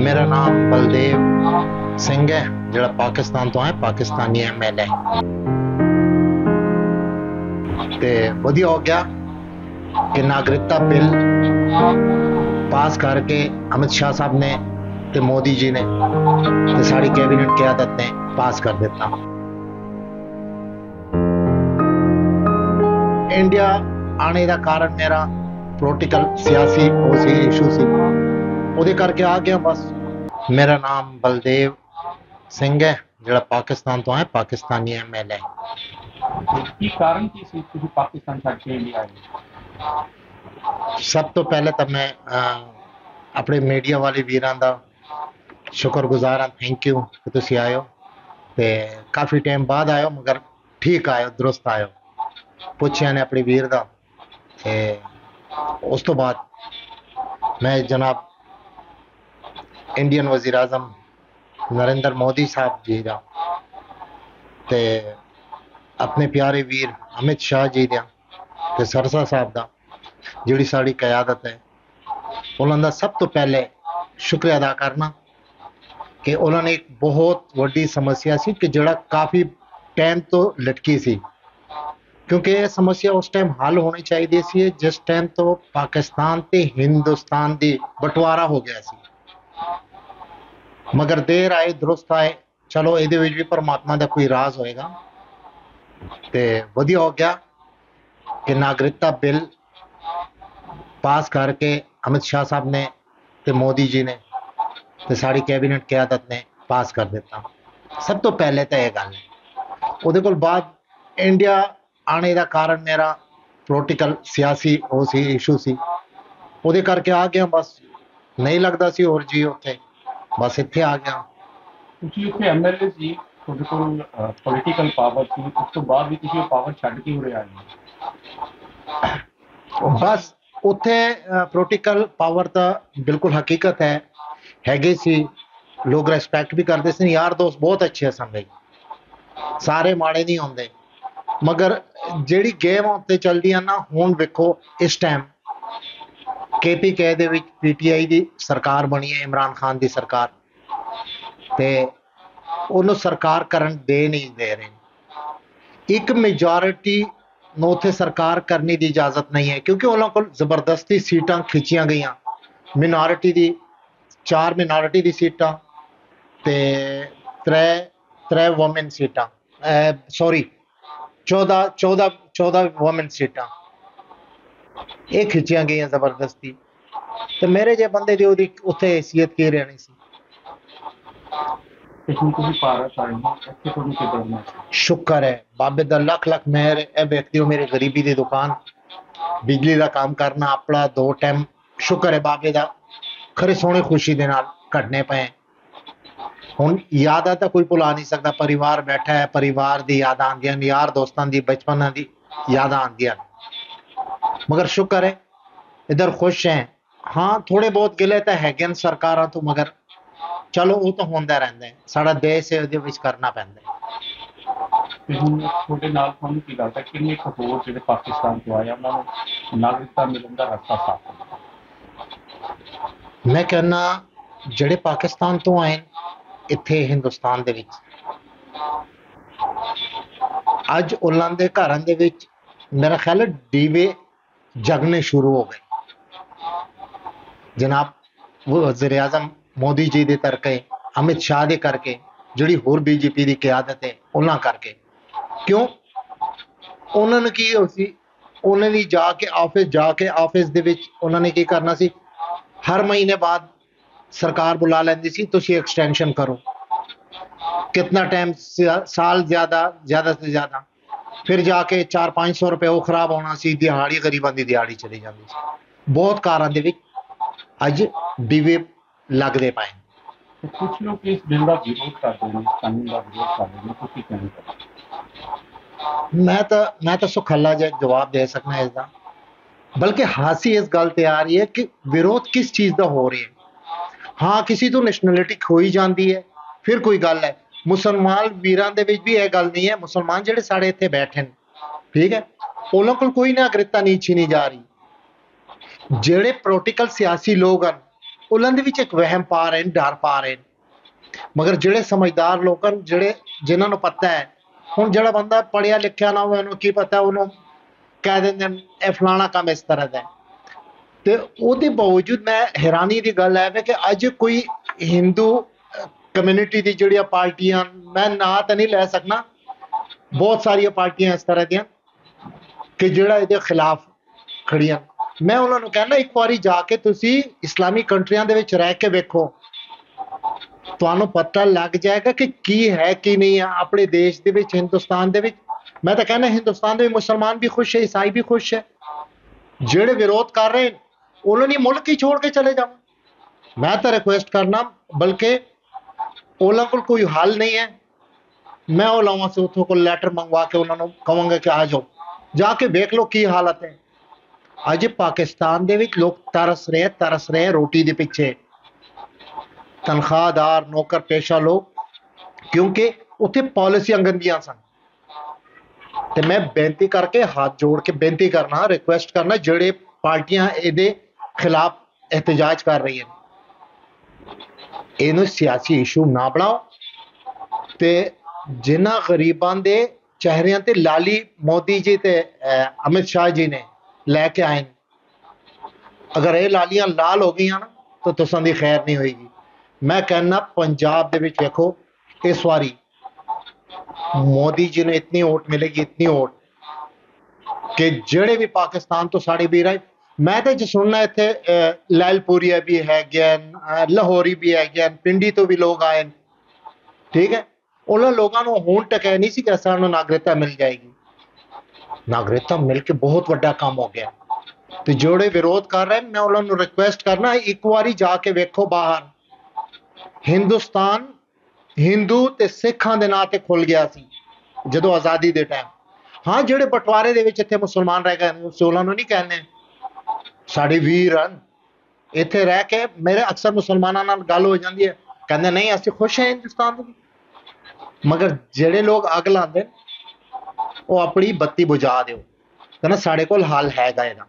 ਮੇਰਾ ਨਾਮ ਬਲਦੇਵ ਸਿੰਘ ਹੈ ਜਿਹੜਾ ਪਾਕਿਸਤਾਨ ਤੋਂ ਹੈ ਪਾਕਿਸਤਾਨੀ ਐਮਐਲਏ ਤੇ ਵਧੀਆ ਹੋ ਗਿਆ ਕਿ ਨਾਗਰਿਕਤਾ ਬਿੱਲ ਪਾਸ ਕਰਕੇ ਅਮਿਤ ਸ਼ਾਹ ਸਾਹਿਬ ਨੇ ਤੇ ਮੋਦੀ ਜੀ ਨੇ ਤੇ ਸਾਡੀ ਕੈਬਨਿਟ ਕਿਆਦਤ ਨੇ ਪਾਸ ਕਰ ਦਿੱਤਾ ਇੰਡੀਆ ਆਣੇ ਦਾ ਕਾਰਨ ਮੇਰਾ ਪੋਲੀਟੀਕਲ ਸਿਆਸੀ ਉਹ ਸੀ ਇਸ਼ੂ ਸੀ ਉਹਦੇ ਕਰਕੇ ਆ ਗਿਆ ਬਸ। ਮੇਰਾ ਨਾਮ ਬਲਦੇਵ ਸਿੰਘ ਹੈ ਜਿਹੜਾ ਪਾਕਿਸਤਾਨ ਤੋਂ ਹੈ ਪਾਕਿਸਤਾਨੀ ਐਮਐਲਏ ਕੀ ਕਾਰਨ ਕੀ ਸੀ ਤੁਸੀਂ ਪਾਕਿਸਤਾਨ ਛੱਡ ਕੇ ਇੰਡੀਆ ਆਏ? ਸਭ ਤੋਂ ਪਹਿਲੇ ਤਾਂ ਮੈਂ ਆਪਣੇ ਮੀਡੀਆ ਵਾਲੇ ਵੀਰਾਂ ਦਾ ਸ਼ੁਕਰਗੁਜ਼ਾਰ ਹਾਂ ਥੈਂਕ ਯੂ ਕਿ ਤੁਸੀਂ ਹੋ। ਤੇ ਕਾਫੀ ਟਾਈਮ ਬਾਅਦ ਹੋ ਮਗਰ ਠੀਕ ਹੋ ਦਰੁਸਤ ਹੋ। ਪੁੱਛਿਆ ਨੇ ਆਪਣੇ ਵੀਰ ਦਾ ਤੇ ਉਸ ਤੋਂ ਬਾਅਦ ਮੈਂ ਜਨਾਬ ਇੰਡੀਅਨ ਵਜ਼ੀਰ ਆਜ਼ਮ ਨਰਿੰਦਰ ਮੋਦੀ ਸਾਹਿਬ ਜੀ ਦਾ ਤੇ ਆਪਣੇ ਪਿਆਰੇ ਵੀਰ ਅਮਿਤ ਸ਼ਾਹ ਜੀ ਦਾ ਤੇ ਸਰਸਾ ਸਾਹਿਬ ਦਾ ਜਿਹੜੀ ਸਾਡੀ ਕਿਆਦਤ ਹੈ ਉਹਨਾਂ ਦਾ ਸਭ ਤੋਂ ਪਹਿਲੇ ਸ਼ੁਕਰੀਆ ਅਦਾ ਕਰਨਾ ਕਿ ਉਹਨਾਂ ਨੇ ਇੱਕ ਬਹੁਤ ਵੱਡੀ ਸਮੱਸਿਆ ਸੀ ਕਿ ਜਿਹੜਾ ਕਾਫੀ ਟਾਈਮ ਤੋਂ ਲਟਕੀ ਸੀ ਕਿਉਂਕਿ ਇਹ ਸਮੱਸਿਆ ਉਸ ਟਾਈਮ ਹੱਲ ਹੋਣੀ ਚਾਹੀਦੀ ਸੀ ਜਿਸ ਟਾਈਮ ਤੋਂ ਪਾਕਿਸਤਾਨ ਤੇ ਹਿੰਦੁਸਤਾਨ ਦੀ ਬਟਵਾਰਾ ਹੋ ਗਿਆ ਸੀ ਮਗਰ ਦੇਰ ਆਏ, ਦਰੁਸਤ ਆਏ, ਚਲੋ ਇਹਦੇ ਵਿੱਚ ਵੀ ਪਰਮਾਤਮਾ ਦਾ ਕੋਈ ਰਾਜ਼ ਹੋਏਗਾ। ਤੇ ਵਧੀਆ ਹੋ ਗਿਆ ਕਿ ਨਾਗਰਿਕਤਾ ਬਿੱਲ ਪਾਸ ਕਰਕੇ ਅਮਿਤ ਸ਼ਾਹ ਸਾਹਿਬ ਨੇ ਤੇ ਮੋਦੀ ਜੀ ਨੇ ਤੇ ਸਾਡੀ ਕੈਬਨਿਟ ਕਿਆਦਤ ਨੇ ਪਾਸ ਕਰ ਦਿੱਤਾ। ਸਭ ਤੋਂ ਪਹਿਲੇ ਤਾਂ ਇਹ ਗੱਲ ਉਹਦੇ ਕੋਲ ਬਾਅਦ ਇੰਡੀਆ ਆਣੇ ਦਾ ਕਾਰਨ ਮੇਰਾ ਪੋਲੀਟੀਕਲ ਸਿਆਸੀ ਉਹ ਸੀ ਇਸ਼ੂ ਸੀ। ਉਹਦੇ ਕਰਕੇ ਆ ਗਿਆ ਬਸ, ਨਹੀਂ ਲੱਗਦਾ ਸੀ ਹੋਰ ਜੀ ਉੱਥੇ। ਬਸ ਇੱਥੇ ਆ ਗਿਆ। ਤੁਸੀਂ ਉੱਥੇ ਐਮਐਲਏ ਸੀ ਤੁਹਾਡੇ ਕੋਲ ਪੋਲੀਟੀਕਲ ਪਾਵਰ ਸੀ ਉਸ ਤੋਂ ਬਾਅਦ ਵੀ ਤੁਸੀਂ ਉਹ ਪਾਵਰ ਛੱਡ ਕੇ ਉਰੇ ਆਏ। ਬਸ ਉੱਥੇ ਪੋਲੀਟੀਕਲ ਪਾਵਰ ਤਾਂ ਬਿਲਕੁਲ ਹਕੀਕਤ ਹੈ ਹੈਗੇ ਸੀ। ਲੋਕ ਰਿਸਪੈਕਟ ਵੀ ਕਰਦੇ ਸੀ ਯਾਰ ਦੋਸਤ ਬਹੁਤ ਅੱਛੇ ਸਨ ਬਈ ਸਾਰੇ ਮਾੜੇ ਨਹੀਂ ਹੁੰਦੇ। ਮਗਰ ਜਿਹੜੀ ਗੇਮ ਉੱਤੇ ਚੱਲਦੀ ਆ ਨਾ ਹੁਣ ਵੇਖੋ ਇਸ ਟਾਈਮ ਕੇਪੀਕੇ ਦੇ ਵਿੱਚ ਪੀਟੀਆਈ ਦੀ ਸਰਕਾਰ ਬਣੀ ਹੈ, ਇਮਰਾਨ ਖਾਨ ਦੀ ਸਰਕਾਰ। ਤੇ ਉਹਨੂੰ ਸਰਕਾਰ ਕਰਨ ਦੇ ਨਹੀਂ ਦੇ ਰਹੇ। ਇੱਕ ਮੈਜੋਰਿਟੀ ਨੂੰ ਉੱਥੇ ਸਰਕਾਰ ਕਰਨੀ ਦੀ ਇਜਾਜ਼ਤ ਨਹੀਂ ਹੈ, ਕਿਉਂਕਿ ਉਹਨਾਂ ਕੋਲ ਜ਼ਬਰਦਸਤੀ ਸੀਟਾਂ ਖਿੱਚੀਆਂ ਗਈਆਂ। ਮਿਨੋਰਿਟੀ ਦੀ, ਚਾਰ ਮਿਨੋਰਿਟੀ ਦੀ ਸੀਟਾਂ ਤੇ ਤਰੇ ਤਰੇ ਔਮਨ ਸੀਟਾਂ। ਸੌਰੀ 14 14 14 ਔਮਨ ਸੀਟਾਂ। ਇਹ ਖਿੱਚੀਆਂ ਗਈਆਂ ਜ਼ਬਰਦਸਤੀ ਤੇ ਮੇਰੇ ਜੇ ਬੰਦੇ ਦੀ ਉਹਦੀ ਉੱਥੇ ਹیثیت ਕੀ ਰਹਿਣੀ ਸੀ ਸ਼ੁਕਰ ਹੈ ਬਾਬੇ ਦਾ ਲੱਖ ਲੱਖ ਮਿਹਰ ਇਹ ਵੇਖਦੇ ਮੇਰੇ ਗਰੀਬੀ ਦੀ ਦੁਕਾਨ ਬਿਜਲੀ ਦਾ ਕੰਮ ਕਰਨਾ ਆਪਣਾ ਦੋ ਟਾਈਮ ਸ਼ੁਕਰ ਹੈ ਬਾਬੇ ਦਾ ਖਰੇ ਸੋਹਣੇ ਖੁਸ਼ੀ ਦੇ ਨਾਲ ਘਟਨੇ ਪਏ ਹੁਣ ਯਾਦਾਂ ਤਾਂ ਕੋਈ ਭੁਲਾ ਨਹੀਂ ਸਕਦਾ ਪਰਿਵਾਰ ਬੈਠਾ ਹੈ ਪਰਿਵਾਰ ਦੀ ਯਾਦਾਂ ਆਉਂਦੀਆਂ ਨੇ ਯਾਰ ਦੋਸਤਾਂ ਦੀ ਬਚਪਨਾਂ ਦੀ ਯਾਦਾਂ ਆਉਂਦੀਆਂ ਨੇ ਮਗਰ ਸ਼ੁਕਰ ਹੈ ਇਧਰ ਖੁਸ਼ ਹੈ ਹਾਂ ਥੋੜੇ ਬਹੁਤ ਗਿਲੇ ਤਾਂ ਹੈਗੇ ਨੇ ਸਰਕਾਰਾਂ ਤੋਂ ਮਗਰ ਚਲੋ ਉਹ ਤਾਂ ਹੁੰਦਾ ਰਹਿੰਦਾ ਹੈ ਸਾਡਾ ਦੇਸ਼ ਹੈ ਉਹਦੇ ਵਿੱਚ ਕਰਨਾ ਪੈਂਦਾ ਹੈ ਤੇ ਹੁਣ ਤੁਹਾਡੇ ਨਾਲ ਤੁਹਾਨੂੰ ਕੀ ਲੱਗਦਾ ਕਿੰਨੇ ਕੁ ਹੋਰ ਜਿਹੜੇ ਪਾਕਿਸਤਾਨ ਤੋਂ ਆਏ ਆ, ਉਹਨਾਂ ਨੂੰ ਨਾਗਰਿਕਤਾ ਮਿਲਣ ਦਾ ਰਸਤਾ ਸਾਫ਼ ਹੈ ਮੈਂ ਕਹਿੰਨਾ ਜਿਹੜੇ ਪਾਕਿਸਤਾਨ ਤੋਂ ਆਏ ਇੱਥੇ ਹਿੰਦੁਸਤਾਨ ਦੇ ਵਿੱਚ ਅੱਜ ਉਹਨਾਂ ਦੇ ਘਰਾਂ ਦੇ ਵਿੱਚ ਮੇਰਾ ਖਿਆਲ ਹੈ ਦੀਵੇ ਜਗਨੇ ਸ਼ੁਰੂ ਹੋ ਗਏ ਜਨਾਬ ਉਹ ਵਜ਼ੀਰ ਆਜ਼ਮ ਮੋਦੀ ਜੀ ਦੇ ਕਰਕੇ ਅਮਿਤ ਸ਼ਾਹ ਦੇ ਕਰਕੇ ਜਿਹੜੀ ਹੋਰ ਬੀਜੇਪੀ ਦੀ ਕਿਆਦਤ ਹੈ ਉਹਨਾਂ ਕਰਕੇ ਕਿਉਂ ਉਹਨਾਂ ਨੇ ਕੀ ਹੋ ਸੀ ਉਹਨਾਂ ਨੇ ਜਾ ਕੇ ਆਫਿਸ ਜਾ ਕੇ ਆਫਿਸ ਦੇ ਵਿੱਚ ਉਹਨਾਂ ਨੇ ਕੀ ਕਰਨਾ ਸੀ ਹਰ ਮਹੀਨੇ ਬਾਅਦ ਸਰਕਾਰ ਬੁਲਾ ਲੈਂਦੀ ਸੀ ਤੁਸੀਂ ਐਕਸਟੈਂਸ਼ਨ ਕਰੋ कितना टाइम साल ज्यादा ज्यादा से ज्यादा ਫਿਰ ਜਾ ਕੇ 4-500 ਰੁਪਏ ਉਹ ਖਰਾਬ ਹੋਣਾ ਸੀ ਦਿਹਾੜੀ ਗਰੀਬਾਂ ਦੀ ਦਿਹਾੜੀ ਚਲੀ ਜਾਂਦੀ ਸੀ। ਬਹੁਤ ਕਾਰਾਂ ਦੇ ਵਿੱਚ ਅੱਜ ਦੀਵੇ ਲੱਗਦੇ ਪਏ ਨੇ। ਤੇ ਕੁਝ ਲੋਕ ਇਸ ਬਿੱਲ ਦਾ ਵਿਰੋਧ ਕਰਦੇ ਨੇ ਇਸ ਕਾਨੂੰਨ ਦਾ ਵਿਰੋਧ ਕਰਦੇ ਨੇ ਤੁਸੀਂ ਕਿਵੇਂ ਕਰਦੇ ਮੈਂ ਤਾਂ ਮੈਂ ਤਾਂ ਸੁਖੱਲਾ ਜਿਹਾ ਜਵਾਬ ਦੇ ਸਕਦਾ ਇਸ ਦਾ ਬਲਕਿ ਹਾਸੀ ਇਸ ਗੱਲ ਤੇ ਆ ਰਹੀ ਹੈ ਕਿ ਵਿਰੋਧ ਕਿਸ ਚੀਜ਼ ਦਾ ਹੋ ਰਿਹਾ ਹੈ? ਹਾਂ ਕਿਸੇ ਤੋਂ ਨੈਸ਼ਨੈਲਿਟੀ ਖੋਈ ਜਾਂਦੀ ਹੈ ਫਿਰ ਕੋਈ ਗੱਲ ਹੈ। ਮੁਸਲਮਾਨ ਵੀਰਾਂ ਦੇ ਵਿੱਚ ਵੀ ਇਹ ਗੱਲ ਨਹੀਂ ਹੈ, ਮੁਸਲਮਾਨ ਜਿਹੜੇ ਸਾਡੇ ਇੱਥੇ ਬੈਠੇ ਨੇ, ਠੀਕ ਹੈ? ਉਹਨਾਂ ਕੋਲ ਕੋਈ ਨਾਗਰਿਕਤਾ ਨਹੀਂ ਛੀਨੀ ਜਾ ਰਹੀ। ਜਿਹੜੇ ਪੋਲੀਟੀਕਲ ਸਿਆਸੀ ਲੋਕ ਹਨ, ਉਹਨਾਂ ਦੇ ਵਿੱਚ ਇੱਕ ਵਹਿਮ ਪਾ ਰਹੇ ਨੇ, ਡਰ ਪਾ ਰਹੇ ਨੇ। ਮਗਰ ਜਿਹੜੇ ਸਮਝਦਾਰ ਲੋਕ ਹਨ, ਜਿਹੜੇ ਜਿਨ੍ਹਾਂ ਨੂੰ ਪਤਾ ਹੈ, ਹੁਣ ਜਿਹੜਾ ਬੰਦਾ ਪੜਿਆ ਲਿਖਿਆ ਨਾ ਹੋਵੇ, ਉਹਨੂੰ ਕੀ ਪਤਾ, ਉਹਨੂੰ ਕਹਿ ਦਿੰਦੇ ਨੇ, ਇਹ ਫਲਾਣਾ ਕੰਮ ਇਸ ਤਰ੍ਹਾਂ ਦਾ ਤੇ ਉਹਦੇ ਬਾਵਜੂਦ ਮੈਂ ਹੈਰਾਨੀ ਦੀ ਗੱਲ ਹੈ ਵੀ ਕਿ ਅੱਜ ਕੋਈ ਹਿੰਦੂ ਕਮਿਊਨਿਟੀ ਦੀ ਜਿਹੜੀਆਂ ਪਾਰਟੀਆਂ ਮੈਂ ਨਾਂ ਤਾਂ ਨਹੀਂ ਲੈ ਸਕਣਾ ਬਹੁਤ ਸਾਰੀਆਂ ਪਾਰਟੀਆਂ ਇਸ ਤਰ੍ਹਾਂ ਦੀਆਂ ਕਿ ਜਿਹੜਾ ਇਹਦੇ ਖਿਲਾਫ ਖੜੀਆਂ ਮੈਂ ਉਹਨਾਂ ਨੂੰ ਕਹਿੰਦਾ ਇੱਕ ਵਾਰੀ ਜਾ ਕੇ ਤੁਸੀਂ ਇਸਲਾਮੀ ਕੰਟਰੀਆਂ ਦੇ ਵਿੱਚ ਰਹਿ ਕੇ ਵੇਖੋ ਤੁਹਾਨੂੰ ਪਤਾ ਲੱਗ ਜਾਏਗਾ ਕਿ ਕੀ ਹੈ ਕੀ ਨਹੀਂ ਹੈ ਆਪਣੇ ਦੇਸ਼ ਦੇ ਵਿੱਚ ਹਿੰਦੁਸਤਾਨ ਦੇ ਵਿੱਚ ਮੈਂ ਤਾਂ ਕਹਿੰਦਾ ਹਿੰਦੁਸਤਾਨ ਦੇ ਵਿੱਚ ਮੁਸਲਮਾਨ ਵੀ ਖੁਸ਼ ਹੈ ਈਸਾਈ ਵੀ ਖੁਸ਼ ਹੈ ਜਿਹੜੇ ਵਿਰੋਧ ਕਰ ਰਹੇ ਨੇ ਉਹਨਾਂ ਨੇ ਮੁਲਕ ਹੀ ਛੋੜ ਕੇ ਚਲੇ ਜਾਓ ਮੈਂ ਤਾਂ ਰਿਕੁਐਸਟ ਕਰਨਾ ਬਲਕਿ ਉਹਨਾਂ ਕੋਲ ਕੋਈ ਹੱਲ ਨਹੀਂ ਹੈ ਮੈਂ ਉਹ ਲਾਵਾਂ ਸੇ ਉਥੋਂ ਕੋਲ ਲੈਟਰ ਮੰਗਵਾ ਕੇ ਉਹਨਾਂ ਨੂੰ ਕਹਾਂਗਾ ਕਿ ਆ ਜਾਓ ਜਾ ਕੇ ਵੇਖ ਲਓ ਕੀ ਹਾਲਤ ਹੈ ਅੱਜ ਪਾਕਿਸਤਾਨ ਦੇ ਵਿੱਚ ਲੋਕ ਤਰਸ ਰਹੇ ਤਰਸ ਰਹੇ ਰੋਟੀ ਦੇ ਪਿੱਛੇ ਤਨਖਾਹਦਾਰ ਨੌਕਰ ਪੇਸ਼ਾ ਲੋਕ ਕਿਉਂਕਿ ਉੱਥੇ ਪਾਲਿਸੀਆਂ ਗੰਦੀਆਂ ਸਨ ਤੇ ਮੈਂ ਬੇਨਤੀ ਕਰਕੇ ਹੱਥ ਜੋੜ ਕੇ ਬੇਨਤੀ ਕਰਨਾ ਰਿਕੁਐਸਟ ਕਰਨਾ ਜਿਹੜੇ ਪਾਰਟੀਆਂ ਇਹਦੇ ਖਿਲਾਫ ਇhtਜਾਜ ਕਰ ਰਹੀਆਂ ਇਹਨੂੰ ਸਿਆਸੀ ਇਸ਼ੂ ਨਾ ਬਣਾਓ ਤੇ ਜਿਨ੍ਹਾਂ ਗਰੀਬਾਂ ਦੇ ਚਿਹਰਿਆਂ ਤੇ ਲਾਲੀ ਮੋਦੀ ਜੀ ਤੇ ਅਮਿਤ ਸ਼ਾਹ ਜੀ ਨੇ ਲੈ ਕੇ ਆਏ ਨੇ। ਅਗਰ ਇਹ ਲਾਲੀਆਂ ਲਾਲ ਹੋ ਗਈਆਂ ਨਾ, ਤਾਂ ਤੁਸਾਂ ਦੀ ਖੈਰ ਨਹੀਂ ਹੋਏਗੀ ਮੈਂ ਕਹਿੰਦਾ ਪੰਜਾਬ ਦੇ ਵਿੱਚ ਵੇਖੋ, ਇਸ ਵਾਰੀ ਮੋਦੀ ਜੀ ਨੂੰ ਇਤਨੀ ਓਟ ਮਿਲੇਗੀ, ਇਤਨੀ ਵੋਟ ਕਿ ਜਿਹੜੇ ਵੀ ਪਾਕਿਸਤਾਨ ਤੋਂ ਸਾਡੇ ਵੀਰ ਆਏ ਮੈਂ ਤਾਂ ਸੁਣਨਾ ਇੱਥੇ ਅਹ, ਲਾਲਪੁਰੀਆ ਵੀ ਹੈਗੇ ਹਨ ਲਾਹੌਰੀ ਵੀ ਹੈਗੇ ਹਨ ਪਿੰਡੀ ਤੋਂ ਵੀ ਲੋਕ ਆਏ ਨੇ। ਠੀਕ ਹੈ? ਉਹਨਾਂ ਲੋਕਾਂ ਨੂੰ ਹੁਣ ਤੱਕ ਇਹ ਨਹੀਂ ਸੀ ਕਿ ਸਾਨੂੰ ਨਾਗਰਿਕਤਾ ਮਿਲ ਜਾਏਗੀ। ਨਾਗਰਿਕਤਾ ਮਿਲ ਕੇ ਬਹੁਤ ਵੱਡਾ ਕੰਮ ਹੋ ਗਿਆ। ਤੇ ਜਿਹੜੇ ਵਿਰੋਧ ਕਰ ਰਹੇ ਮੈਂ ਉਹਨਾਂ ਨੂੰ ਰਿਕੁਐਸਟ ਕਰਨਾ ਇੱਕ ਵਾਰੀ ਜਾ ਕੇ ਵੇਖੋ ਬਾਹਰ। ਹਿੰਦੁਸਤਾਨ ਹਿੰਦੂ ਤੇ ਸਿੱਖਾਂ ਦੇ ਨਾਂ ਤੇ ਖੁੱਲ ਗਿਆ ਸੀ ਜਦੋਂ ਆਜ਼ਾਦੀ ਦੇ ਟਾਈਮ ਹਾਂ ਜਿਹੜੇ ਬਟਵਾਰੇ ਦੇ ਵਿੱਚ ਇੱਥੇ ਮੁਸਲਮਾਨ ਰਹਿ ਗਏ ਉਹਨਾਂ ਨੂੰ ਨਹੀਂ ਕਹਿੰਦੇ। ਸਾਡੇ ਵੀਰ ਹਨ ਇੱਥੇ ਰਹਿ ਕੇ ਮੇਰੇ ਅਕਸਰ ਮੁਸਲਮਾਨਾਂ ਨਾਲ ਗੱਲ ਹੋ ਜਾਂਦੀ ਹੈ। ਕਹਿੰਦੇ, ਨਹੀਂ, ਅਸੀਂ ਖੁਸ਼ ਹਾਂ ਹਿੰਦੁਸਤਾਨ ਤੋਂ। ਮਗਰ ਜਿਹੜੇ ਲੋਕ ਅੱਗ ਲਾਉਂਦੇ ਉਹ ਆਪਣੀ ਬੱਤੀ ਬੁਝਾ ਦਿਓ। ਕਹਿੰਦਾ, ਸਾਡੇ ਕੋਲ ਹੱਲ ਹੈਗਾ ਇਹਦਾ।